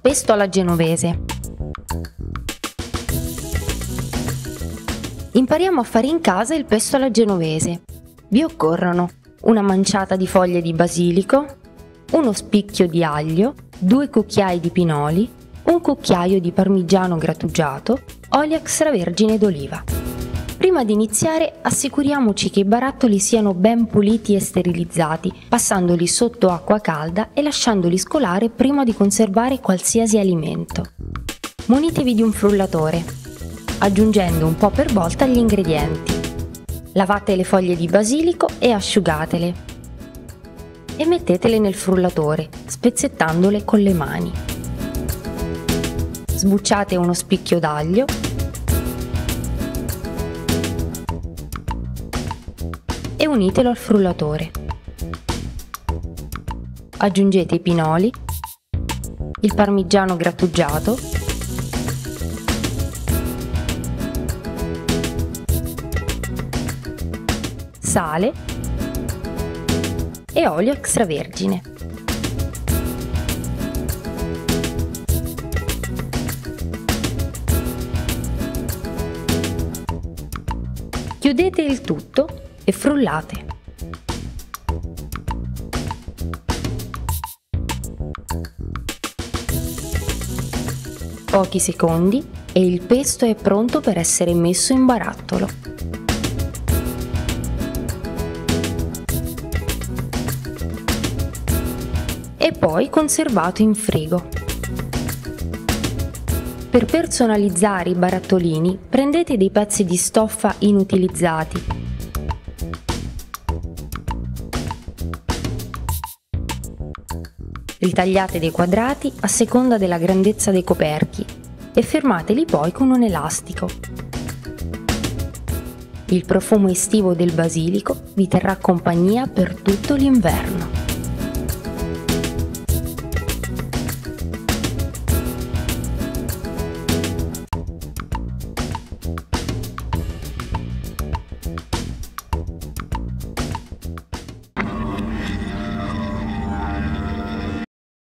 Pesto alla genovese. Impariamo a fare in casa il pesto alla genovese. Vi occorrono una manciata di foglie di basilico, uno spicchio di aglio, due cucchiai di pinoli, un cucchiaio di parmigiano grattugiato, olio extravergine d'oliva. Prima di iniziare assicuriamoci che i barattoli siano ben puliti e sterilizzati, passandoli sotto acqua calda e lasciandoli scolare prima di conservare qualsiasi alimento. Munitevi di un frullatore, aggiungendo un po' per volta gli ingredienti. Lavate le foglie di basilico e asciugatele. E mettetele nel frullatore, spezzettandole con le mani. Sbucciate uno spicchio d'aglio e unitelo al frullatore. Aggiungete i pinoli, il parmigiano grattugiato, sale e olio extravergine. Chiudete il tutto e frullate. Pochi secondi e il pesto è pronto per essere messo in barattolo. E poi conservato in frigo. Per personalizzare i barattolini prendete dei pezzi di stoffa inutilizzati Ritagliate dei quadrati a seconda della grandezza dei coperchi e fermateli poi con un elastico. Il profumo estivo del basilico vi terrà compagnia per tutto l'inverno.